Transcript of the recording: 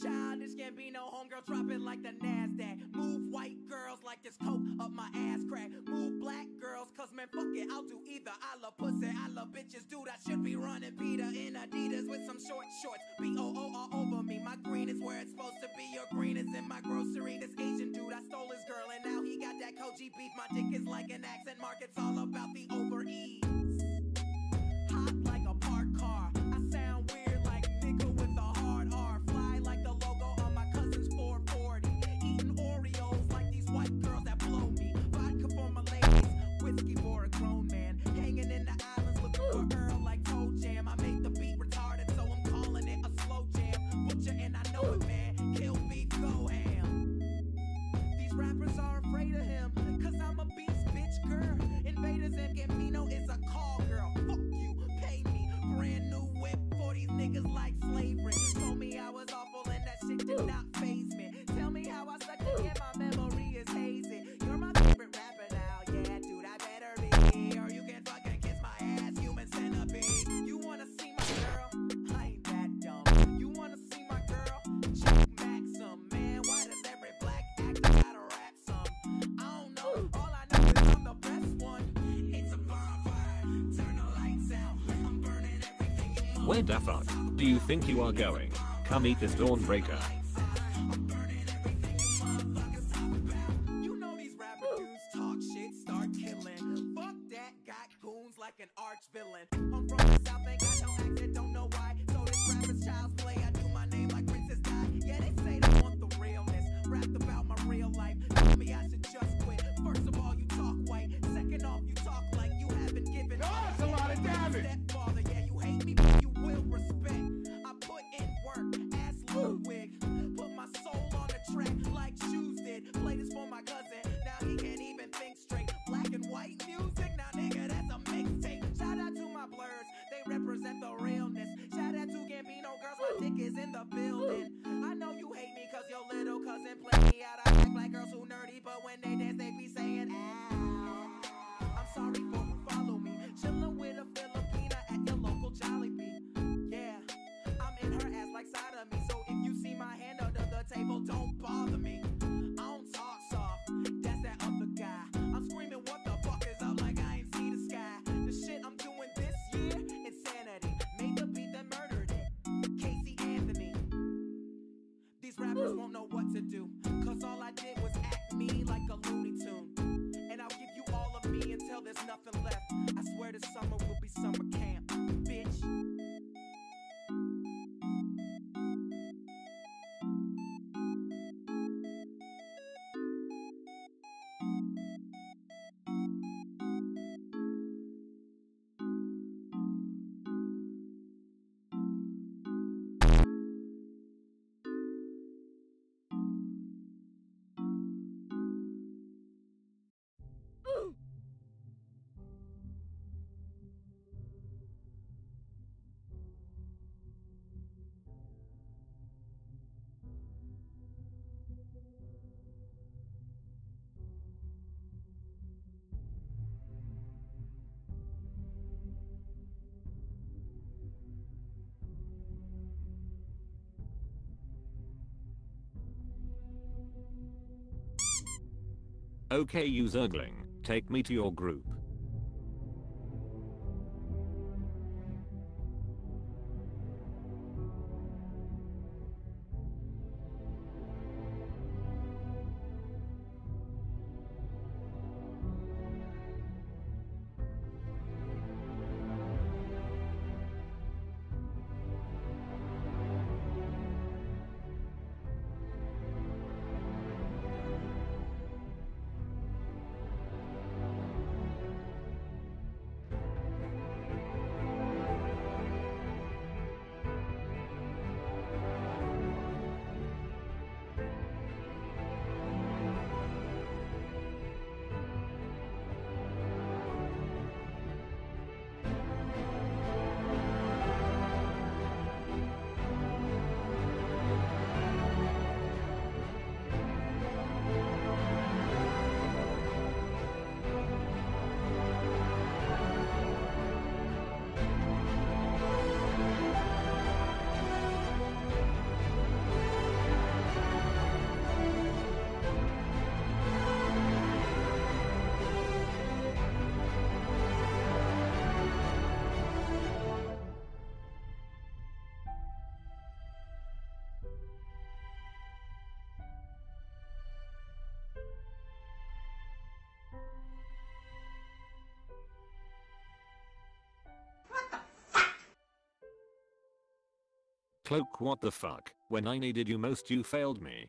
Childish can't be no homegirl, Dropping like the NASDAQ. Move white girls like this coke up my ass crack. Move black girls, cause man, fuck it, I'll do either. I love pussy, I love bitches, dude. I should be running Peter in Adidas with some short shorts. B O O all over me, my green is where it's supposed to be. Your green is in my grocery. This Asian dude, I stole his girl, and now he got that Kobe beef. My dick is like an accent mark, it's all Where the fuck do you think you are going? Come eat this Dawnbreaker. Like an arch villain. I'm from the south, ain't got no accent, don't know why. So this rapper's child's Tickets in the building. these rappers won't know what to do. Cause all I did was act me like a Looney Tune. And I'll give you all of me until there's nothing left. I swear this summer will be summer camp. Okay usergling, take me to your group. Cloak what the fuck, when I needed you most you failed me.